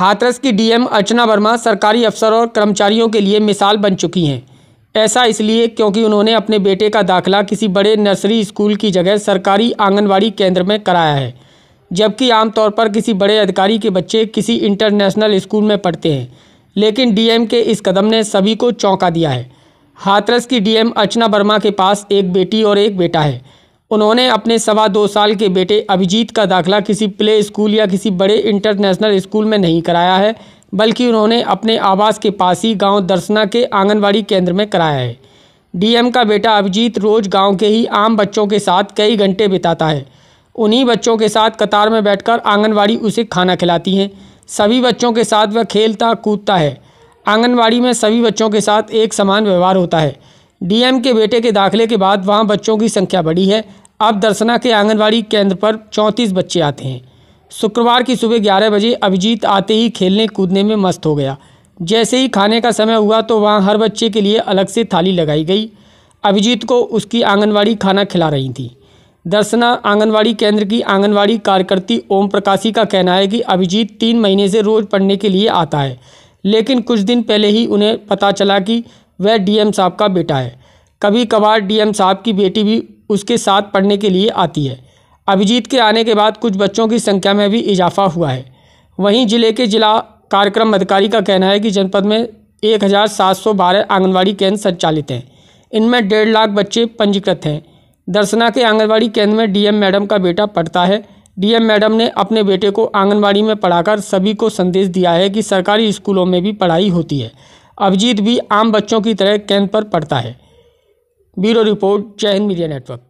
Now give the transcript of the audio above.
हाथरस की डीएम अर्चना वर्मा सरकारी अफसर और कर्मचारियों के लिए मिसाल बन चुकी हैं। ऐसा इसलिए क्योंकि उन्होंने अपने बेटे का दाखिला किसी बड़े नर्सरी स्कूल की जगह सरकारी आंगनवाड़ी केंद्र में कराया है, जबकि आमतौर पर किसी बड़े अधिकारी के बच्चे किसी इंटरनेशनल स्कूल में पढ़ते हैं। लेकिन डीएम के इस कदम ने सभी को चौंका दिया है। हाथरस की डीएम अर्चना वर्मा के पास एक बेटी और एक बेटा है। उन्होंने अपने सवा दो साल के बेटे अभिजीत का दाखिला किसी प्ले स्कूल या किसी बड़े इंटरनेशनल स्कूल में नहीं कराया है, बल्कि उन्होंने अपने आवास के पास ही गाँव दर्शना के आंगनवाड़ी केंद्र में कराया है। डीएम का बेटा अभिजीत रोज़ गाँव के ही आम बच्चों के साथ कई घंटे बिताता है। उन्हीं बच्चों के साथ कतार में बैठकर आंगनवाड़ी उसे खाना खिलाती हैं। सभी बच्चों के साथ वह खेलता कूदता है। आंगनबाड़ी में सभी बच्चों के साथ एक समान व्यवहार होता है। डीएम के बेटे के दाखिले के बाद वहाँ बच्चों की संख्या बढ़ी है। अब दर्शना के आंगनवाड़ी केंद्र पर चौंतीस बच्चे आते हैं। शुक्रवार की सुबह ग्यारह बजे अभिजीत आते ही खेलने कूदने में मस्त हो गया। जैसे ही खाने का समय हुआ तो वहाँ हर बच्चे के लिए अलग से थाली लगाई गई। अभिजीत को उसकी आंगनवाड़ी खाना खिला रही थी। दर्शना आंगनवाड़ी केंद्र की आंगनवाड़ी कार्यकर्ती ओम प्रकाशी का कहना है कि अभिजीत तीन महीने से रोज़ पढ़ने के लिए आता है। लेकिन कुछ दिन पहले ही उन्हें पता चला कि वह डीएम साहब का बेटा है। कभी कभार डीएम साहब की बेटी भी उसके साथ पढ़ने के लिए आती है। अभिजीत के आने के बाद कुछ बच्चों की संख्या में भी इजाफा हुआ है। वहीं ज़िले के जिला कार्यक्रम अधिकारी का कहना है कि जनपद में एक हज़ार सात सौ बारह आंगनबाड़ी केंद्र संचालित हैं। इनमें डेढ़ लाख बच्चे पंजीकृत हैं। दर्शना के आंगनबाड़ी केंद्र में डीएम मैडम का बेटा पढ़ता है। डीएम मैडम ने अपने बेटे को आंगनबाड़ी में पढ़ाकर सभी को संदेश दिया है कि सरकारी स्कूलों में भी पढ़ाई होती है। अभिजीत भी आम बच्चों की तरह कैंप पर पढ़ता है। ब्यूरो रिपोर्ट, जय हिंद मीडिया नेटवर्क।